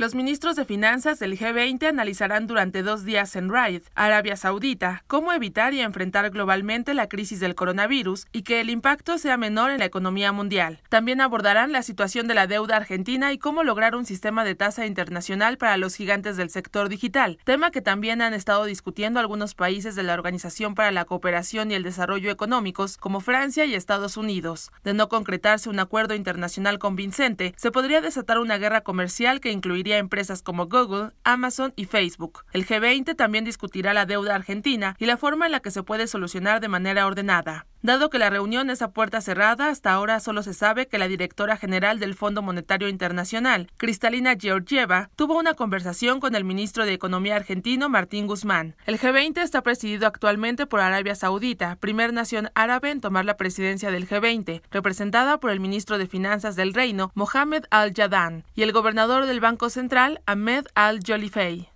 Los ministros de finanzas del G20 analizarán durante dos días en Riyadh, Arabia Saudita, cómo evitar y enfrentar globalmente la crisis del coronavirus y que el impacto sea menor en la economía mundial. También abordarán la situación de la deuda argentina y cómo lograr un sistema de tasa internacional para los gigantes del sector digital, tema que también han estado discutiendo algunos países de la Organización para la Cooperación y el Desarrollo Económicos, como Francia y Estados Unidos. De no concretarse un acuerdo internacional convincente, se podría desatar una guerra comercial que incluiría empresas como Google, Amazon y Facebook. El G20 también discutirá la deuda argentina y la forma en la que se puede solucionar de manera ordenada. Dado que la reunión es a puerta cerrada, hasta ahora solo se sabe que la directora general del Fondo Monetario Internacional, Cristalina Georgieva, tuvo una conversación con el ministro de Economía argentino, Martín Guzmán. El G20 está presidido actualmente por Arabia Saudita, primer nación árabe en tomar la presidencia del G20, representada por el ministro de Finanzas del reino, Mohamed Al-Jadan, y el gobernador del Banco Central, Ahmed Al-Jolifei.